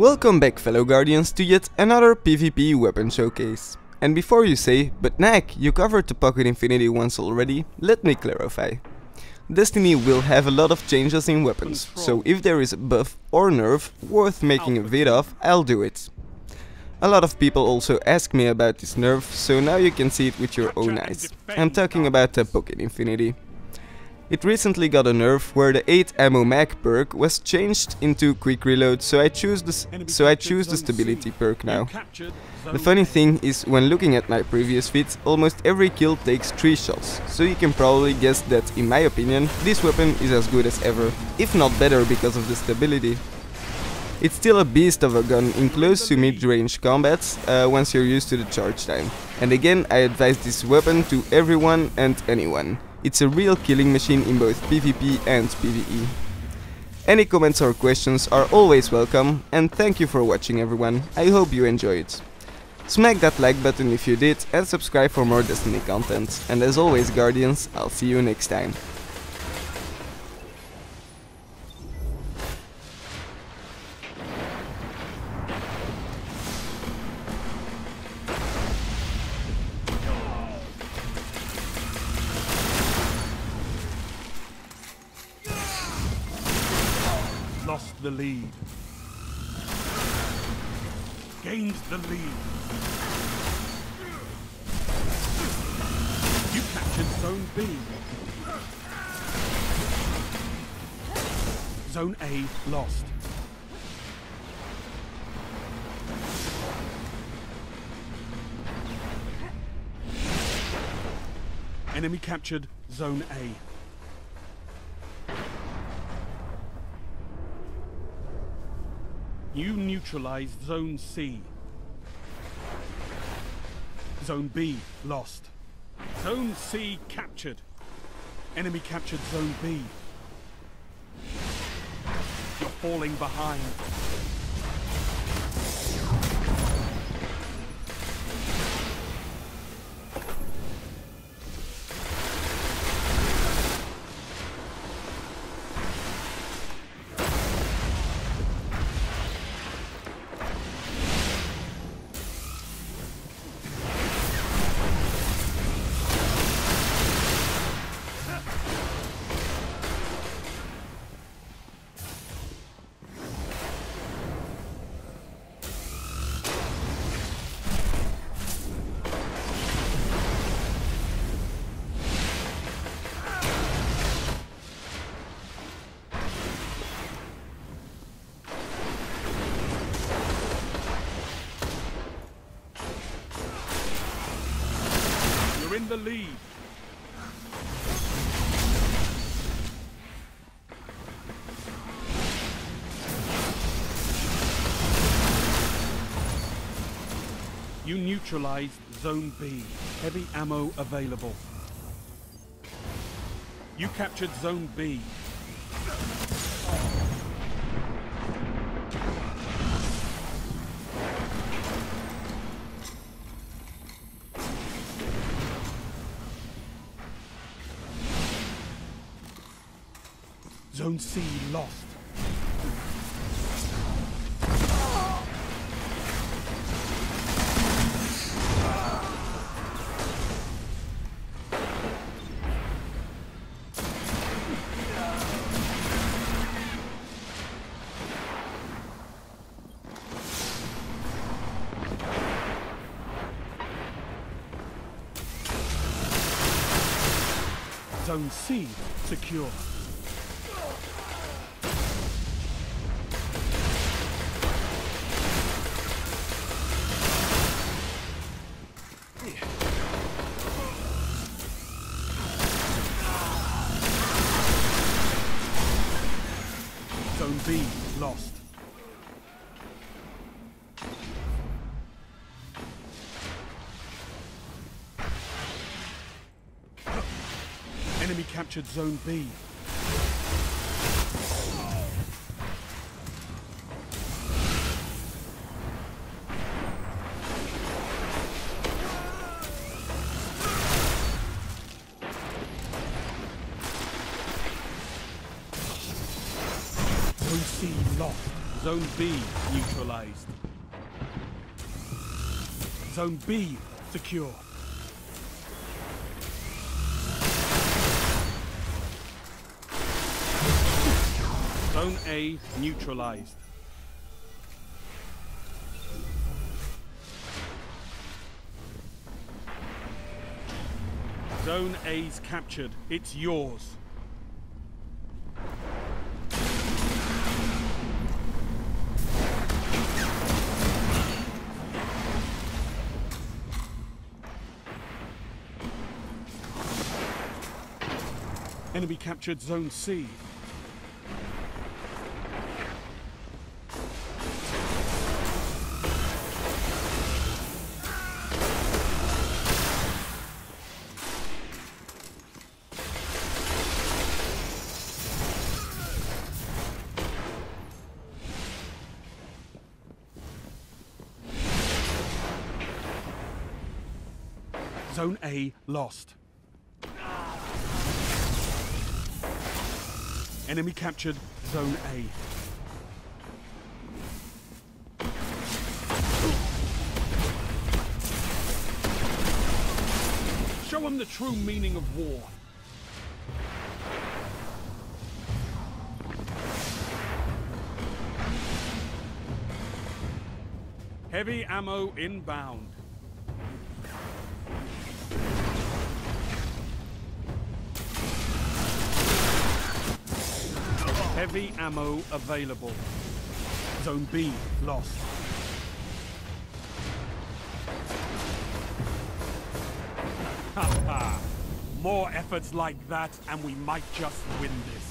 Welcome back fellow Guardians to yet another PvP weapon showcase. And before you say, but Knack, you covered the Pocket Infinity once already, let me clarify. Destiny will have a lot of changes in weapons, so if there is a buff or nerf worth making a vid of, I'll do it. A lot of people also ask me about this nerf, so now you can see it with your own eyes. I'm talking about the Pocket Infinity. It recently got a nerf where the 8 ammo mag perk was changed into quick reload so I choose the, so I choose the stability perk now. The funny thing is when looking at my previous vids almost every kill takes 3 shots, so you can probably guess that in my opinion this weapon is as good as ever, if not better because of the stability. It's still a beast of a gun in close to mid-range combats uh, once you're used to the charge time. And again I advise this weapon to everyone and anyone. It's a real killing machine in both PvP and PvE. Any comments or questions are always welcome and thank you for watching everyone, I hope you enjoyed. Smack that like button if you did and subscribe for more Destiny content. And as always Guardians, I'll see you next time. The lead. Gains the lead. You captured Zone B. Zone A lost. Enemy captured Zone A. You neutralized Zone C. Zone B lost. Zone C captured. Enemy captured Zone B. You're falling behind. You're in the lead. You neutralized Zone B. Heavy ammo available. You captured Zone B. Zone C lost. Zone C secure. B lost. Enemy captured Zone B. Zone B neutralized. Zone B secure. Zone A neutralized. Zone A's captured. It's yours. Enemy captured Zone C. Zone A lost. Enemy captured Zone A. Show them the true meaning of war. Heavy ammo inbound. Heavy ammo available. Zone B lost. Ha ha! More efforts like that and we might just win this.